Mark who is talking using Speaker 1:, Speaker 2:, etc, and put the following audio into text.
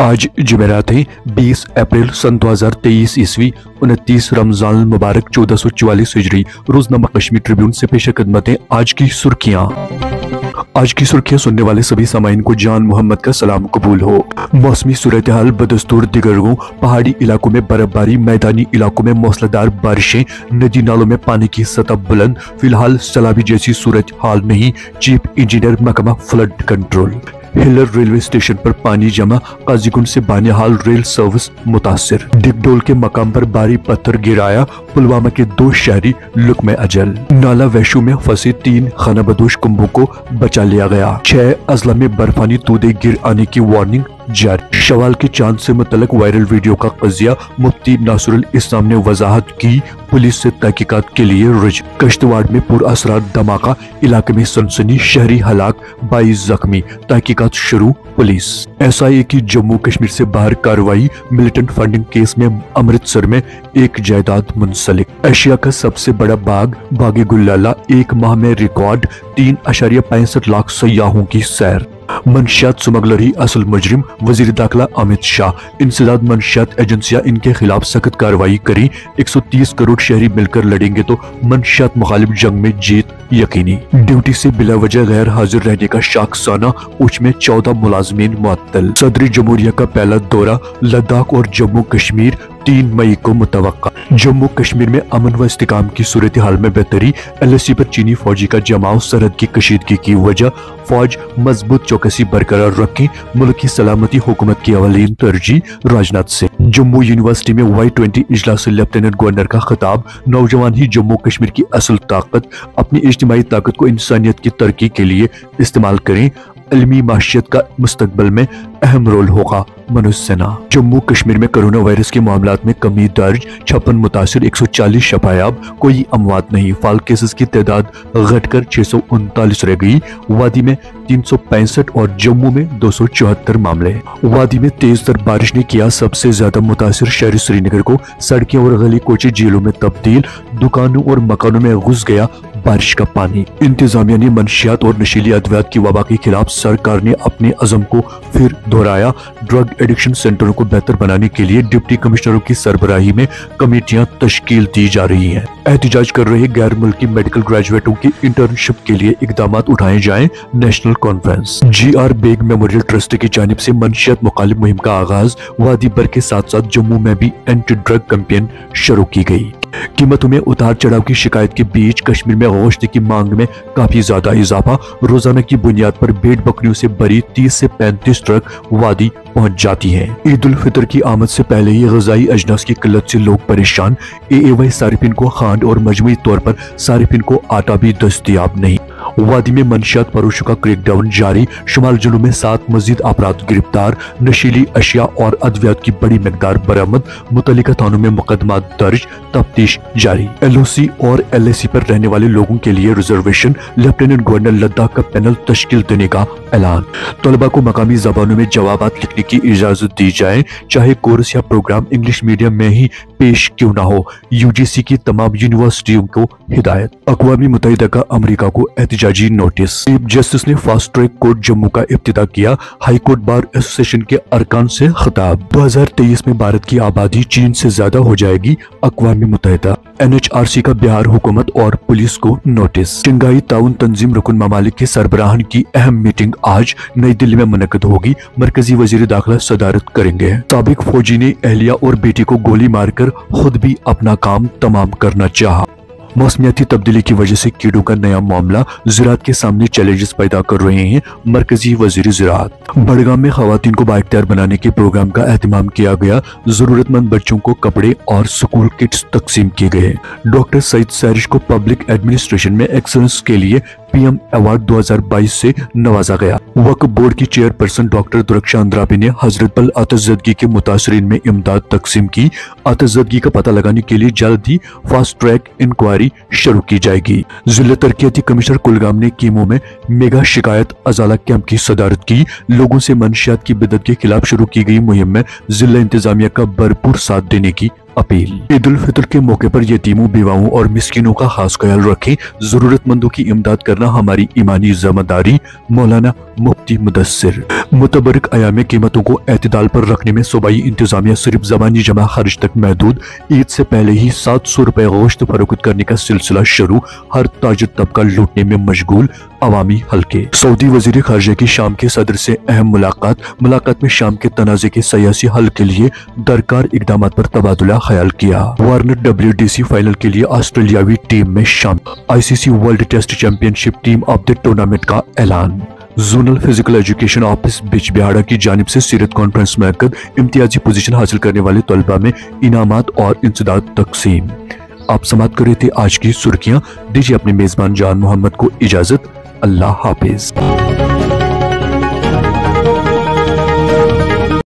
Speaker 1: आज जुमेरात है 20 अप्रैल सन 2023 ईस्वी, उनतीस रमज़ान मुबारक, चौदह सौ चौवालीस हिजरी। रोजनामा कश्मीर ट्रिब्यून से पेश खदमत। है आज की सुर्खियाँ। आज की सुर्खियाँ सुनने वाले सभी सामाइन को जान मोहम्मद का सलाम कबूल हो। मौसमी सूरत हाल बदस्तूर दिगरगों पहाड़ी इलाकों में बर्फबारी, मैदानी इलाकों में मौसलाधार बारिशें, नदी नालों में पानी की सतह बुलंद। फ़िलहाल सलाबी जैसी सूरत हाल नहीं, चीफ इंजीनियर महकमा flood control. Hiller railway station पर पानी जमा, काजीगुंड से बानिहाल रेल सर्विस मुतासर। डिगडोल के मकाम पर भारी पत्थर गिराया, पुलवामा के दो शहरी लुक में अजल। नाला वैशु में फंसे तीन खाना बदोश कुंभों को बचा लिया गया। छह अजला में बर्फानी तूदे गिर आने की वार्निंग जारी शवाल के चाँद से मुतलक वायरल वीडियो का कजिया मुफ्ती नासरुल इस्लाम ने वजाहत की, पुलिस से तहकीकात के लिए रुज कश्तवाड़ में पुरअसरार धमाका, इलाके में सनसनी शहरी हलाक बाईस जख्मी, तहकीकात शुरू, पुलिस। एस आई ए की जम्मू कश्मीर से बाहर कार्रवाई मिलिटेंट फंडिंग केस में अमृतसर में एक जायदाद मुंसलिक। एशिया का सबसे बड़ा बाग बागी गुल्लाला, एक माह में रिकॉर्ड तीन अशारिया पैंसठ लाख सयाहों की सैर। मनशियात स्मगलर ही असल मुजरिम वज़ीर दाखिला अमित शाह इंसदाद मनशियात एजेंसियाँ इनके खिलाफ सख्त कार्रवाई करी 130 करोड़ शहरी मिलकर लड़ेंगे तो मनशियात मुखालिफ जंग में जीत यकीनी ड्यूटी से बिला वजह गैर हाजिर रहने का शाखसाना उच में चौदह मुलाजमीन मुअत्तल सदरी जमहूरिया का पहला दौरा लद्दाख और जम्मू कश्मीर तीन मई को मुतव जम्मू कश्मीर में अमन व इस्तेकाम की सूरत हाल में बेहतरी एल एस सी पर चीनी फौजी का जमाव, सरहद की कशीदगी की वजह, फौज मज़बूत चौकसी बरकरार रखें, मुल्क की सलामती हुकूमत की अवलीन तरजीह, राजनाथ से जम्मू यूनिवर्सिटी में वाई ट्वेंटी इजलास लेफ्टिनेंट गवर्नर का खिताब, नौजवान ही जम्मू कश्मीर की असल ताकत, अपनी इज्तमाही ताकत को इंसानियत की तरक्की के लिए इस्तेमाल करें। इलमी माशियत का मुस्तकबल में अहम रोल होगा मनोज सिन्हा। जम्मू कश्मीर में कोरोना वायरस के मामला में कमी दर्ज, छप्पन मुतासर, एक सौ चालीस शफायाब, कोई अमवात नहीं। फाल केसेस की तादाद घटकर छह सौ उनतालीस रह गई। वादी में तीन सौ पैंसठ और जम्मू में दो सौ चौहत्तर मामले वादी में तेज तर बारिश ने किया सबसे ज़्यादा मुतासर शहर श्रीनगर को सड़कें और गली कोचे जेलों में तब्दील। दुकानों और मकानों में घुस गया बारिश का पानी इंतजामिया ने मंशियात और नशीली अद्वैत की वबा के खिलाफ सरकार ने अपने अजम को फिर दोहराया। ड्रग एडिक्शन सेंटरों को बेहतर बनाने के लिए डिप्टी कमिश्नरों की सरबराही में कमेटियाँ तश्कील दी जा रही हैं। एहतजाज कर रहे गैर मुल्की मेडिकल ग्रेजुएटों की इंटर्नशिप के लिए इकदाम उठाए जाए National Conference. G R Beg memorial trust की जानब ऐसी मनशियत मुखालिफ मुहिम का आगाज़, वादी बर के साथ साथ जम्मू में भी एंटी ड्रग कैंपेन शुरू की गई। कीमतों में उतार चढ़ाव की शिकायत के बीच कश्मीर में गोश्त की मांग में काफ़ी ज़्यादा इजाफा, रोज़ाना की बुनियाद पर भेड़ बकरियों से भरी 30 से 35 ट्रक, वादी पहुँच जाती है। ईद उल फितर की आमद से पहले ही गजाई अजनास की किल्लत से लोग परेशान। ए ए वाई सारिफिन को खांड और मजमू तौर पर सारिफिन को आटा भी दस्तियाब नहीं। वादी में मनशियात फरोशों का क्रैकडाउन जारी। शुमाल जिलों में सात मजीद अपराध गिरफ़्तार। नशीली अशिया और अद्वियात की बड़ी मकदार बरामद। मुतल थानों में मुकदमा दर्ज, तफ्तीश जारी। एल ओ सी और एल ए सी पर रहने वाले लोगों के लिए रिजर्वेशन। लेफ्टिनेंट गवर्नर लद्दाख का पैनल तश्कील देने का ऐलान। तलबा को मकामी जबानों में जवाब लिखने की इजाज़त दी जाए, चाहे कोर्स या प्रोग्राम इंग्लिश मीडियम में ही पेश क्यों ना हो। यूजीसी की तमाम यूनिवर्सिटियों को हिदायत। अकवा मुतहदा का अमरीका को एहतजाजी नोटिस चीफ जस्टिस ने फास्ट ट्रैक कोर्ट जम्मू का इब्तदा किया। हाई कोर्ट बार एसोसिएशन के अरकान से खिताब। 2023 में भारत की आबादी चीन से ज़्यादा हो जाएगी अकवा मुतहदा एन एच आर सी का बिहार हुकूमत और पुलिस को नोटिस चिंगाई ताउन तंजीम रुकन ममालिक के सरबराहन की अहम मीटिंग आज नई दिल्ली में मुनद होगी। मरकजी वज़ीर दाखिला सदारत करेंगे। सबक फौजी ने अहलिया और बेटी को गोली मारकर खुद भी अपना काम तमाम करना चाहा। मौसमियाती तब्दीली की वजह से कीड़ों का नया मामला ज़रात के सामने चैलेंजेस पैदा कर रहे हैं, मरकजी वज़ीर ज़रात। बड़गाम में खातन को बाइख्तियार बनाने के प्रोग्राम का अहतमाम किया गया। जरूरतमंद बच्चों को कपड़े और स्कूल किट्स तकसीम किए गए डॉक्टर सईद सैरिश को पब्लिक एडमिनिस्ट्रेशन में एक्सलेंस के लिए पीएम अवार्ड 2022 से नवाजा गया। वक्फ बोर्ड की चेयरपर्सन डॉक्टर दुरक्षा अंद्राबी ने हज़रत बल आतजदगी के मुतासरीन में इमदाद तकसीम की। आतजदगी का पता लगाने के लिए जल्द ही फास्ट ट्रैक इंक्वायरी शुरू की जाएगी। जिला तरक्याती कमिश्नर कुलगाम ने कीमो में मेगा शिकायत अजाला कैंप की सदारत की। लोगों से मंशियात की बिदत के खिलाफ शुरू की गई मुहिम में जिला इंतजामिया का भरपूर साथ देने की अपील। ईद उल फितर के मौके पर यतीमों बेवाओं और मिस्किनों का खास ख्याल रखें। जरूरतमंदों की इमदाद करना हमारी ईमानी ज़िम्मेदारी मौलाना मुफ्ती मुदस्सिर। मुतबरक अयाम कीमतों को एतदाल पर रखने में सूबाई इंतजामिया सिर्फ़ जबानी जमा खर्च तक महदूद। ईद से पहले ही सात सौ रुपए गोश्त फरोख्त करने का सिलसिला शुरू। हर ताजर तबका लूटने में मशगूल। अवामी हल्के। सऊदी वज़ीर खारजा की शाम के सदर से अहम मुलाकात मुलाकात में शाम के तनाजे के सियासी हल के लिए दरकार इकदाम पर तबादला ख्याल किया। Warner W D C final के लिए ऑस्ट्रेलियावी टीम में शामिल ICC world test championship team of the tournament का ऐलान। Zonal physical education office Bijbehara की जानब से सीरत कॉन्फ्रेंस में आकर इम्तियाजी पोजीशन हासिल करने वाले तलबा में इनामत और इंसदाद तकसीम। आप समाप्त कर रहे थे आज की सुर्खियाँ। दीजिए अपने मेजबान जान मोहम्मद को इजाज़त। Allah Hafiz.